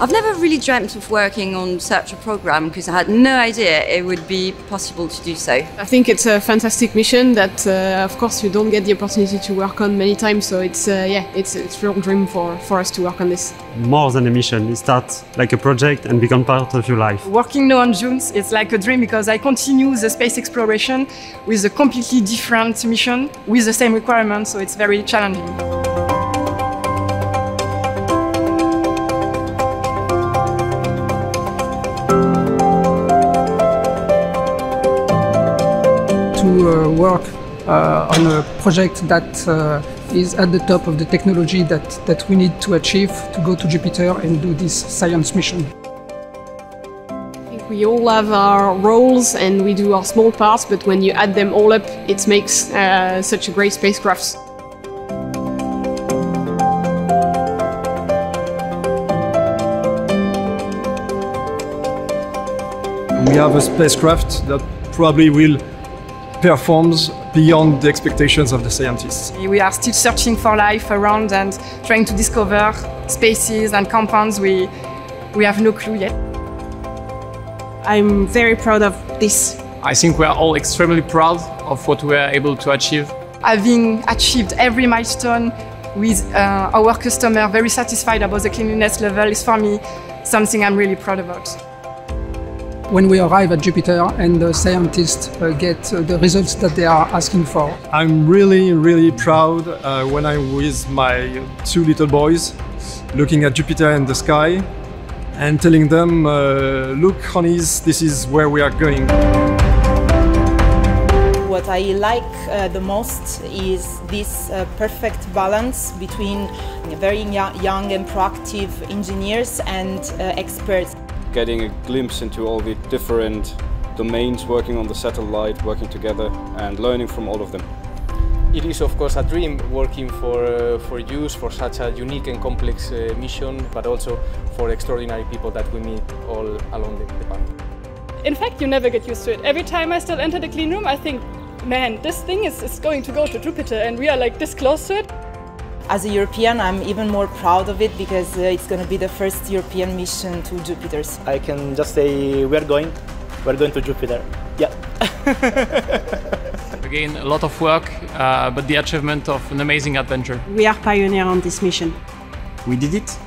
I've never really dreamt of working on such a program because I had no idea it would be possible to do so. I think it's a fantastic mission that, uh, of course, you don't get the opportunity to work on many times. So it's uh, yeah, it's it's a real dream for for us to work on this. More than a mission, it starts like a project and become part of your life. Working now on JUICE is like a dream because I continue the space exploration with a completely different mission with the same requirements. So it's very challenging. Work uh, on a project that uh, is at the top of the technology that, that we need to achieve to go to Jupiter and do this science mission. I think we all have our roles and we do our small parts, but when you add them all up, it makes uh, such a great spacecraft. We have a spacecraft that probably will performs beyond the expectations of the scientists. We are still searching for life around and trying to discover spaces and compounds we, we have no clue yet. I'm very proud of this. I think we are all extremely proud of what we are able to achieve. Having achieved every milestone with uh, our customer very satisfied about the cleanliness level is for me something I'm really proud about. When we arrive at Jupiter and the scientists uh, get uh, the results that they are asking for. I'm really, really proud uh, when I'm with my two little boys looking at Jupiter and the sky and telling them, uh, look, honeys, this is where we are going. What I like uh, the most is this uh, perfect balance between very young and proactive engineers and uh, experts. Getting a glimpse into all the different domains working on the satellite, working together and learning from all of them. It is of course a dream working for, uh, for JUICE for such a unique and complex uh, mission, but also for extraordinary people that we meet all along the, the path. In fact, you never get used to it. Every time I still enter the clean room, I think, man, this thing is, is going to go to Jupiter and we are like this close to it. As a European, I'm even more proud of it because uh, it's going to be the first European mission to Jupiter. I can just say we're going, we're going to Jupiter. Yeah. Again, a lot of work, uh, but the achievement of an amazing adventure. We are pioneer on this mission. We did it.